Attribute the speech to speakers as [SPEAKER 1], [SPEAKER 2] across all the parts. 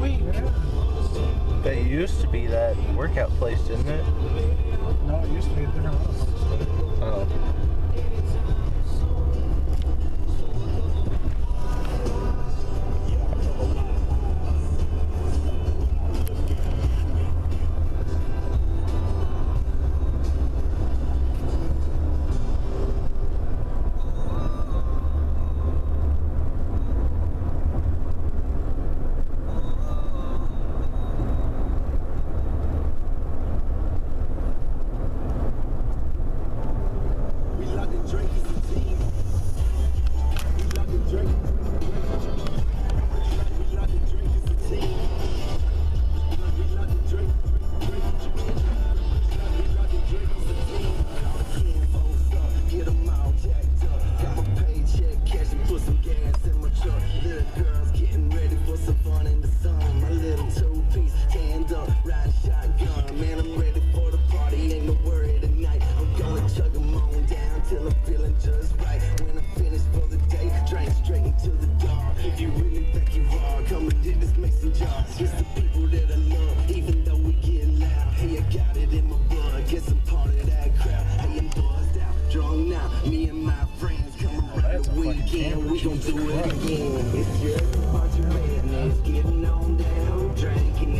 [SPEAKER 1] week. It used to be that workout place, didn't it?
[SPEAKER 2] No, it used to be a different house.
[SPEAKER 1] Oh.
[SPEAKER 3] It's just getting on down, drinking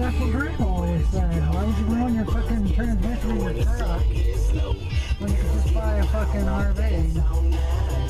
[SPEAKER 4] that's what always. Why would you ruin your fucking transmission in when you just buy a fucking RV?